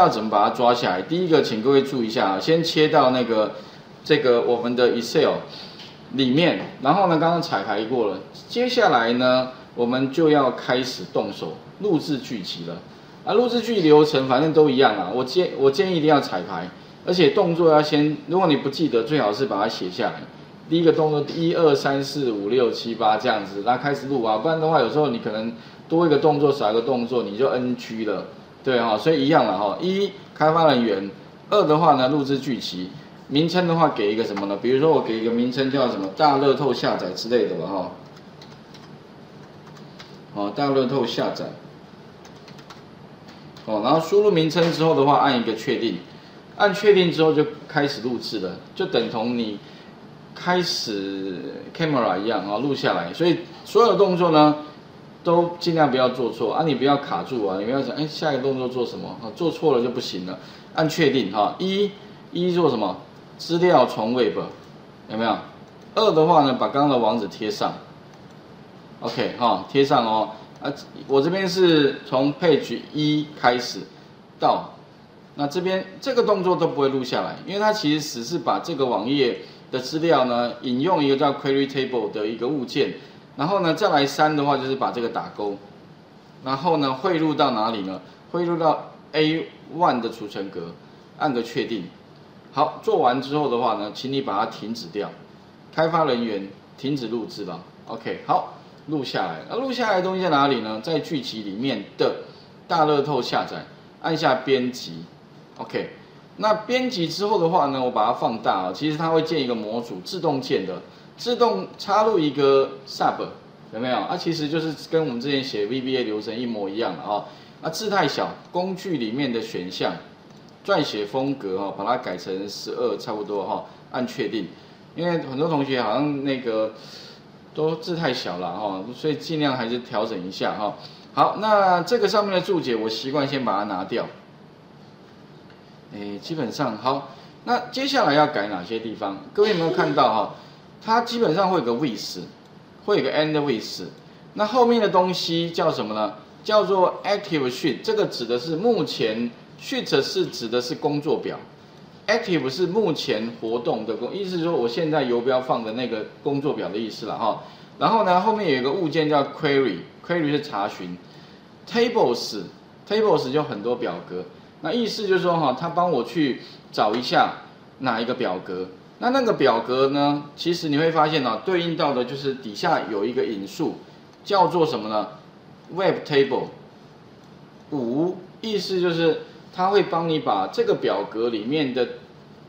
要怎么把它抓下来？第一个，请各位注意一下啊，先切到那个这个我们的 Excel 里面，然后呢，刚刚彩排过了，接下来呢，我们就要开始动手录制剧集了。啊，录制剧流程反正都一样啊，我建我建议一定要彩排，而且动作要先，如果你不记得，最好是把它写下来。第一个动作一二三四五六七八这样子，那开始录啊，不然的话有时候你可能多一个动作少一个动作你就 NG 了。对哈，所以一样了哈。一开发人员，二的话呢，录制剧集，名称的话给一个什么呢？比如说我给一个名称叫什么大乐透下载之类的吧哈。好，大乐透下载。哦，然后输入名称之后的话，按一个确定，按确定之后就开始录制了，就等同你开始 camera 一样啊，录下来。所以所有的动作呢。都尽量不要做错啊！你不要卡住啊！你不要想，哎，下一个动作做什么？啊，做错了就不行了。按确定哈，一，一做什么？资料从 Web，有没有？二的话呢，把刚刚的网址贴上。OK 哈，贴上哦。啊，我这边是从 Page 一开始到，那这边这个动作都不会录下来，因为它其实只是把这个网页的资料呢，引用一个叫 Query Table 的一个物件。然后呢，再来三的话就是把这个打勾，然后呢汇入到哪里呢？汇入到 A one 的储存格，按个确定。好，做完之后的话呢，请你把它停止掉。开发人员停止录制了。OK，好，录下来。那录下来的东西在哪里呢？在剧集里面的大乐透下载，按下编辑。OK，那编辑之后的话呢，我把它放大啊，其实它会建一个模组，自动建的。自动插入一个 sub 有没有？啊，其实就是跟我们之前写 VBA 流程一模一样的哦。那，字太小，工具里面的选项，撰写风格哈，把它改成十二差不多哈，按确定。因为很多同学好像那个都字太小了哈，所以尽量还是调整一下哈。好，那这个上面的注解我习惯先把它拿掉。诶，基本上好。那接下来要改哪些地方？各位有没有看到哈？它基本上会有个 with，会有个 end with，那后面的东西叫什么呢？叫做 active sheet，这个指的是目前 sheet 是指的是工作表，active 是目前活动的工，意思是说我现在游标放的那个工作表的意思了哈。然后呢，后面有一个物件叫 query，query 是查询，tables，tables 就很多表格，那意思就是说哈，他帮我去找一下哪一个表格。那那个表格呢？其实你会发现呢，对应到的就是底下有一个引数，叫做什么呢？Web Table 五，意思就是它会帮你把这个表格里面的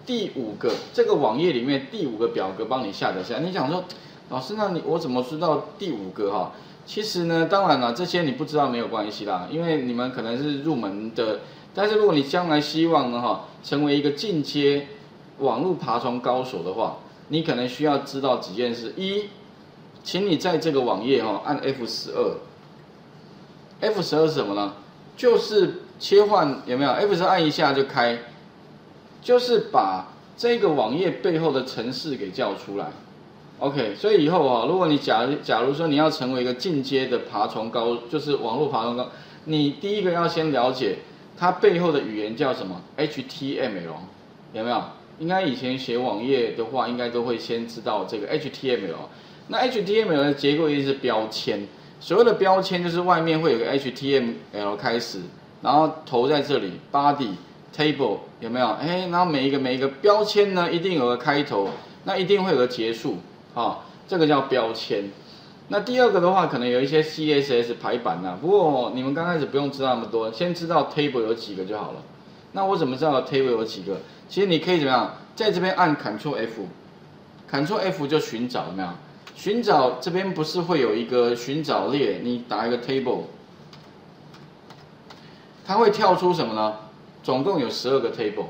第五个这个网页里面第五个表格帮你下载下来。你想说，老师，那你我怎么知道第五个哈？其实呢，当然了，这些你不知道没有关系啦，因为你们可能是入门的，但是如果你将来希望呢哈，成为一个进阶。网络爬虫高手的话，你可能需要知道几件事。一，请你在这个网页哈按 F 十二。F 十二是什么呢？就是切换有没有？F 十二按一下就开，就是把这个网页背后的程式给叫出来。OK，所以以后啊，如果你假假如说你要成为一个进阶的爬虫高，就是网络爬虫高，你第一个要先了解它背后的语言叫什么？HTML，有没有？应该以前写网页的话，应该都会先知道这个 HTML。那 HTML 的结构意思是标签，所谓的标签就是外面会有个 HTML 开始，然后头在这里，body table 有没有？哎，然后每一个每一个标签呢，一定有个开头，那一定会有个结束，啊，这个叫标签。那第二个的话，可能有一些 CSS 排版呐，不过你们刚开始不用知道那么多，先知道 table 有几个就好了。那我怎么知道 table 有几个？其实你可以怎么样，在这边按 Ctrl F，Ctrl F 就寻找，有没有？寻找这边不是会有一个寻找列？你打一个 table，它会跳出什么呢？总共有十二个 table，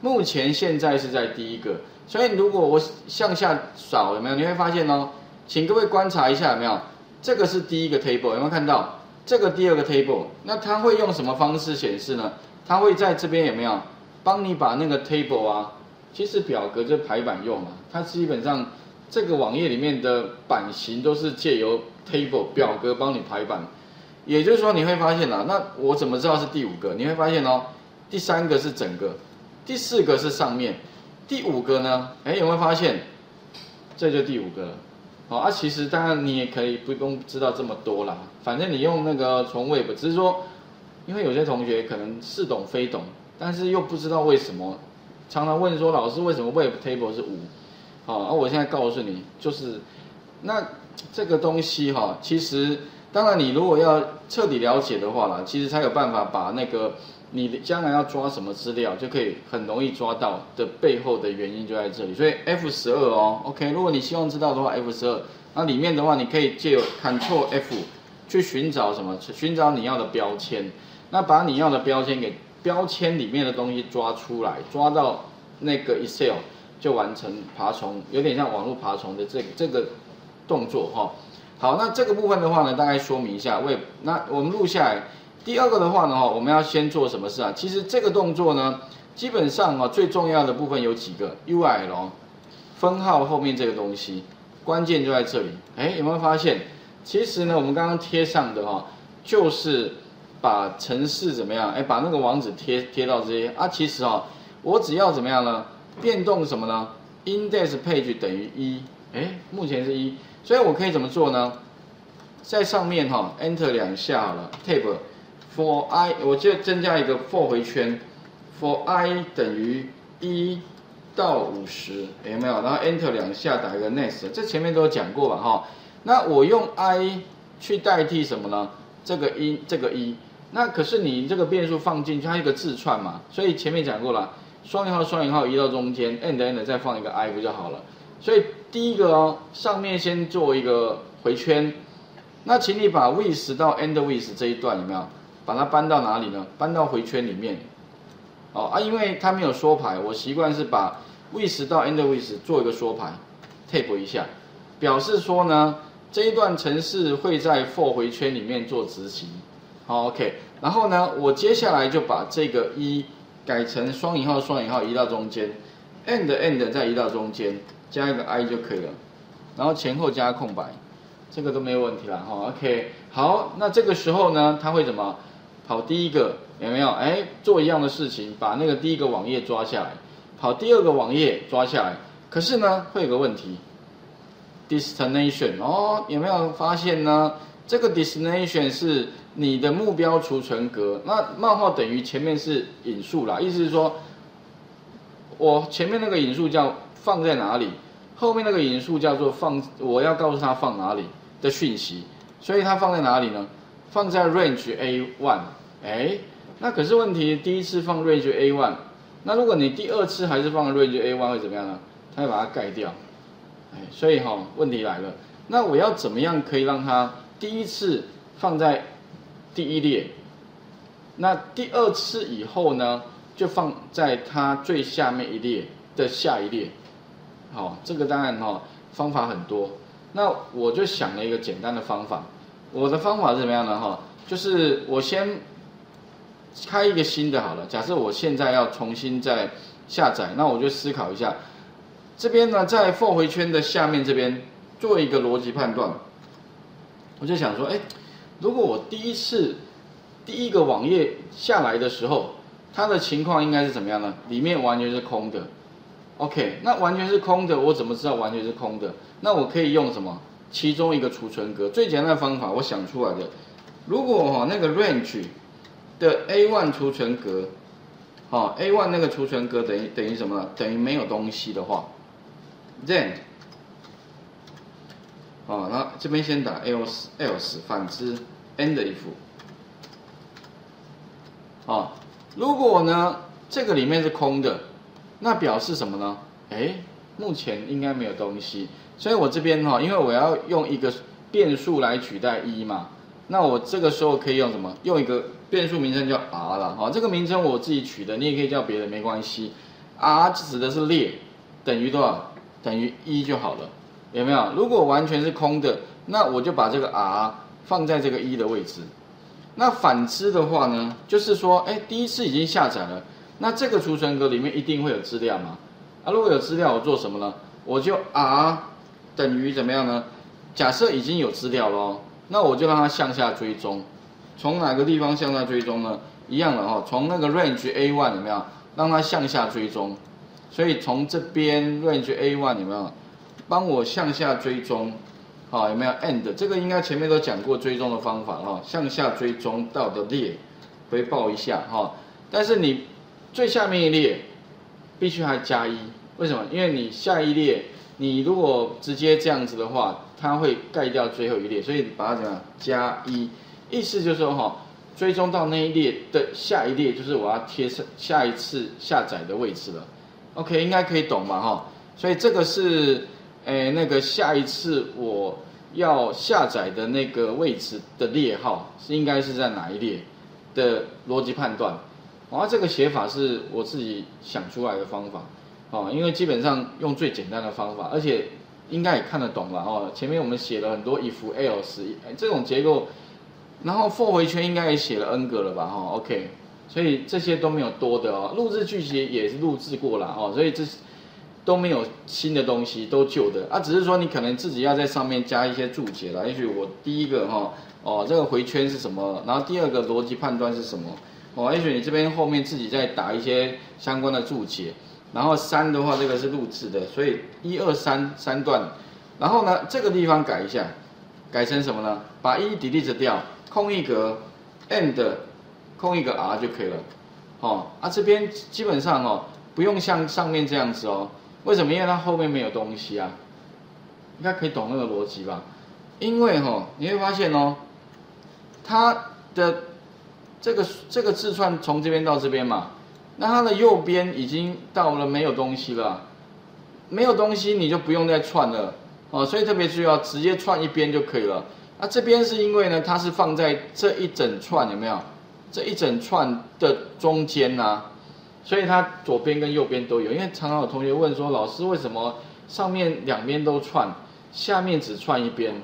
目前现在是在第一个，所以如果我向下扫，有没有？你会发现哦，请各位观察一下，有没有？这个是第一个 table，有没有看到？这个第二个 table，那它会用什么方式显示呢？它会在这边有没有帮你把那个 table 啊？其实表格就排版用嘛，它基本上这个网页里面的版型都是借由 table 表格帮你排版。也就是说你会发现啊，那我怎么知道是第五个？你会发现哦，第三个是整个，第四个是上面，第五个呢？哎，有没有发现？这就第五个了。好啊，其实当然你也可以不用知道这么多啦，反正你用那个从 Web，只是说，因为有些同学可能似懂非懂，但是又不知道为什么，常常问说老师为什么 Web Table 是五？好，而，我现在告诉你，就是那这个东西哈，其实当然你如果要彻底了解的话啦，其实才有办法把那个。你将来要抓什么资料，就可以很容易抓到的背后的原因就在这里。所以 F 十二哦，OK，如果你希望知道的话，F 十二，那里面的话，你可以借由 Ctrl F 去寻找什么？寻找你要的标签。那把你要的标签给标签里面的东西抓出来，抓到那个 Excel 就完成爬虫，有点像网络爬虫的这这个动作哈。好，那这个部分的话呢，大概说明一下。为那我们录下来。第二个的话呢，哈，我们要先做什么事啊？其实这个动作呢，基本上啊，最重要的部分有几个，URL 分号后面这个东西，关键就在这里。哎，有没有发现？其实呢，我们刚刚贴上的哈，就是把城市怎么样？哎，把那个网址贴贴到这些啊。其实啊，我只要怎么样呢？变动什么呢？index page 等于一，哎，目前是一，所以我可以怎么做呢？在上面哈，enter 两下好了，tab。for i，我就增加一个 for 回圈，for i 等于一到五十，有没有？然后 enter 两下打一个 next，这前面都有讲过吧？哈，那我用 i 去代替什么呢？这个一，这个一，那可是你这个变数放进去，它一个字串嘛，所以前面讲过了，双引号双引号移到中间，end end 再放一个 i 不就好了？所以第一个哦，上面先做一个回圈，那请你把 with 到 end with 这一段有没有？把它搬到哪里呢？搬到回圈里面，哦啊，因为它没有缩排，我习惯是把 with 到 end with 做一个缩排，tab 一下，表示说呢，这一段程式会在 for 回圈里面做执行，好 OK，然后呢，我接下来就把这个一改成双引号双引号移到中间，end end 再移到中间，加一个 i 就可以了，然后前后加空白，这个都没有问题了哈 OK，好，那这个时候呢，它会怎么？跑第一个有没有？哎，做一样的事情，把那个第一个网页抓下来，跑第二个网页抓下来。可是呢，会有个问题，destination 哦，有没有发现呢？这个 destination 是你的目标储存格，那冒号等于前面是引数啦，意思是说，我前面那个引数叫放在哪里，后面那个引数叫做放，我要告诉他放哪里的讯息，所以它放在哪里呢？放在 range A one，哎，那可是问题，第一次放 range A one，那如果你第二次还是放 range A one 会怎么样呢？它会把它盖掉，哎，所以哈，问题来了，那我要怎么样可以让它第一次放在第一列，那第二次以后呢，就放在它最下面一列的下一列，好，这个当然哈方法很多，那我就想了一个简单的方法。我的方法是怎么样的哈？就是我先开一个新的好了。假设我现在要重新再下载，那我就思考一下，这边呢在 for 回圈的下面这边做一个逻辑判断。我就想说，哎，如果我第一次第一个网页下来的时候，它的情况应该是怎么样呢？里面完全是空的。OK，那完全是空的，我怎么知道完全是空的？那我可以用什么？其中一个储存格最简单的方法，我想出来的。如果哈那个 range 的 A one 储存格，哈 A one 那个储存格等于等于什么？等于没有东西的话，then，啊，那这边先打 else else，反之 n 的 if，啊，如果呢这个里面是空的，那表示什么呢？哎，目前应该没有东西。所以我这边哈，因为我要用一个变数来取代一嘛，那我这个时候可以用什么？用一个变数名称叫 r 了哈，这个名称我自己取的，你也可以叫别的没关系。r 指的是列，等于多少？等于一就好了，有没有？如果完全是空的，那我就把这个 r 放在这个一的位置。那反之的话呢，就是说，哎，第一次已经下载了，那这个储存格里面一定会有资料吗？啊，如果有资料，我做什么呢？我就 r。等于怎么样呢？假设已经有资料喽，那我就让它向下追踪，从哪个地方向下追踪呢？一样的哈，从那个 range A one 有没有让它向下追踪？所以从这边 range A one 有没有帮我向下追踪？好，有没有 end？这个应该前面都讲过追踪的方法哈，向下追踪到的列回报一下哈。但是你最下面一列必须还加一，为什么？因为你下一列你如果直接这样子的话，它会盖掉最后一列，所以把它怎么样加一？意思就是说哈，追踪到那一列的下一列就是我要贴上下一次下载的位置了。OK，应该可以懂吧哈？所以这个是。诶，那个下一次我要下载的那个位置的列号是应该是在哪一列的逻辑判断，然后，这个写法是我自己想出来的方法，哦，因为基本上用最简单的方法，而且应该也看得懂吧哦。前面我们写了很多 if else 这种结构，然后 for 回圈应该也写了 n 个了吧哈，OK，所以这些都没有多的哦，录制句集也是录制过了哦，所以这。都没有新的东西，都旧的啊，只是说你可能自己要在上面加一些注解了。也许我第一个哈哦，这个回圈是什么？然后第二个逻辑判断是什么？哦，也许你这边后面自己再打一些相关的注解。然后三的话，这个是录制的，所以一二三三段。然后呢，这个地方改一下，改成什么呢？把一 delete 掉，空一格，end 空一个 r 就可以了。哦，啊这边基本上哦，不用像上面这样子哦。为什么？因为它后面没有东西啊，应该可以懂那个逻辑吧？因为哈，你会发现哦，它的这个这个字串从这边到这边嘛，那它的右边已经到了没有东西了，没有东西你就不用再串了哦，所以特别需要直接串一边就可以了。那这边是因为呢，它是放在这一整串有没有？这一整串的中间呐。所以它左边跟右边都有，因为常常有同学问说，老师为什么上面两边都串，下面只串一边？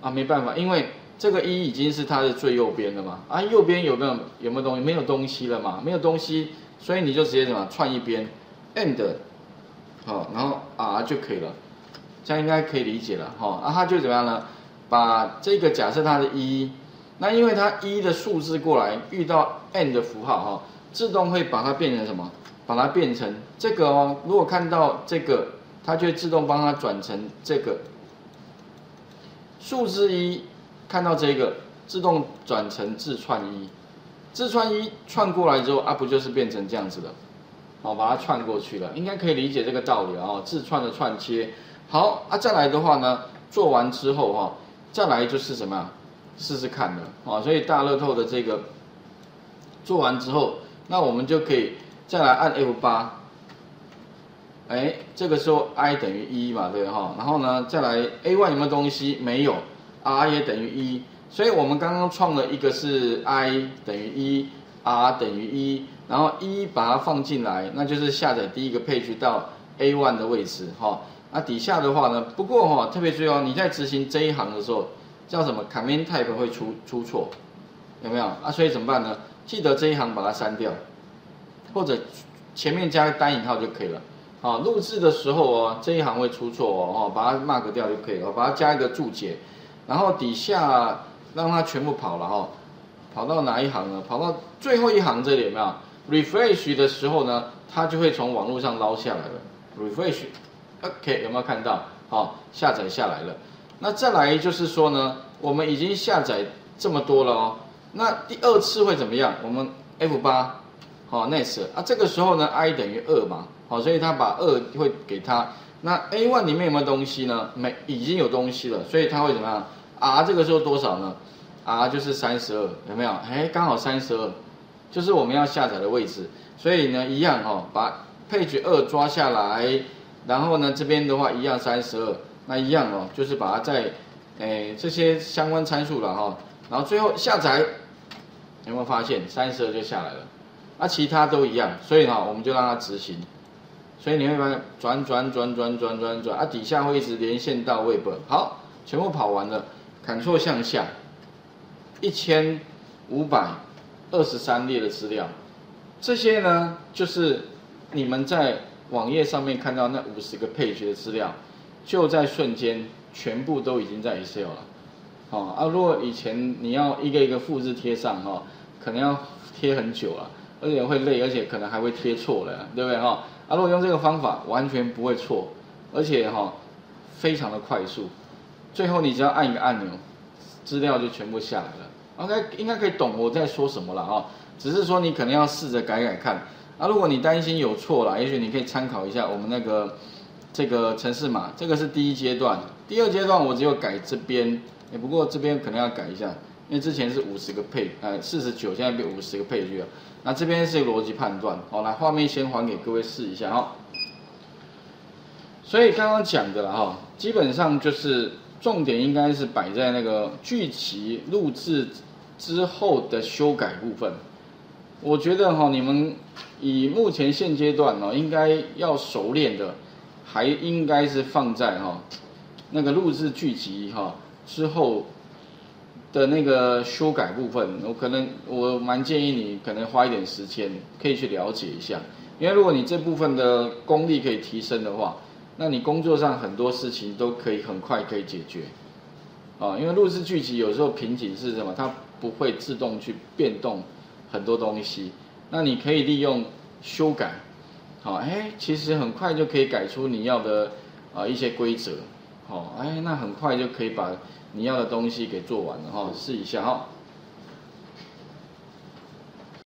啊，没办法，因为这个一已经是它的最右边了嘛，啊，右边有没有有没有东西？没有东西了嘛，没有东西，所以你就直接怎么串一边，end，好，然后 r 就可以了，这样应该可以理解了，哈，啊，它就怎么样呢？把这个假设它的一，那因为它一的数字过来遇到 end 的符号，哈。自动会把它变成什么？把它变成这个哦。如果看到这个，它就会自动帮它转成这个数字一。看到这个，自动转成字串一。字串一串过来之后，啊，不就是变成这样子的？好，把它串过去了，应该可以理解这个道理啊。字串的串切。好啊，再来的话呢，做完之后哈，再来就是什么？试试看的啊。所以大乐透的这个做完之后。那我们就可以再来按 F 八，哎，这个时候 i 等于一嘛，对哈，然后呢，再来 A one 有没有东西？没有，r 也等于一，所以我们刚刚创了一个是 i 等于一，r 等于一，然后一把它放进来，那就是下载第一个配置到 A one 的位置哈。那底下的话呢，不过哈，特别注意哦，你在执行这一行的时候，叫什么 command type 会出出错，有没有？啊，所以怎么办呢？记得这一行把它删掉，或者前面加个单引号就可以了。好，录制的时候哦，这一行会出错哦，哦，把它 mark 掉就可以了，把它加一个注解，然后底下让它全部跑了哈，跑到哪一行呢？跑到最后一行这里有没有？refresh 的时候呢，它就会从网络上捞下来了。refresh，OK，有没有看到？好，下载下来了。那再来就是说呢，我们已经下载这么多了哦。那第二次会怎么样？我们 F 八，好，next 啊，这个时候呢，i 等于二嘛，好，所以它把二会给它。那 A one 里面有没有东西呢？没，已经有东西了，所以它会怎么样？R 这个时候多少呢？R 就是三十二，有没有？哎，刚好三十二，就是我们要下载的位置。所以呢，一样哈，把 page 二抓下来，然后呢，这边的话一样三十二，那一样哦，就是把它在，哎，这些相关参数了哈，然后最后下载。有没有发现三十二就下来了？那其他都一样，所以呢，我们就让它执行。所以你会发现转转转转转转转啊，底下会一直连线到 Web。好，全部跑完了，Ctrl 向下，一千五百二十三列的资料，这些呢就是你们在网页上面看到那五十个配角的资料，就在瞬间全部都已经在 Excel 了。哦啊，如果以前你要一个一个复制贴上哈，可能要贴很久啊，而且会累，而且可能还会贴错了，对不对哈？啊，如果用这个方法，完全不会错，而且哈，非常的快速。最后你只要按一个按钮，资料就全部下来了。OK，应该可以懂我在说什么了哈。只是说你可能要试着改改看。啊，如果你担心有错了，也许你可以参考一下我们那个这个城市码，这个是第一阶段。第二阶段我只有改这边，哎，不过这边可能要改一下，因为之前是五十个配，呃，四十九，现在变五十个配句了。那这边是逻辑判断，好，来画面先还给各位试一下哈。所以刚刚讲的了哈，基本上就是重点应该是摆在那个剧集录制之后的修改部分。我觉得哈，你们以目前现阶段呢，应该要熟练的，还应该是放在哈那个录制剧集哈之后的那个修改部分。我可能我蛮建议你可能花一点时间，可以去了解一下。因为如果你这部分的功力可以提升的话，那你工作上很多事情都可以很快可以解决。啊，因为录制剧集有时候瓶颈是什么？它不会自动去变动。很多东西，那你可以利用修改，好，哎，其实很快就可以改出你要的啊一些规则，好，哎，那很快就可以把你要的东西给做完了哈，试一下哈。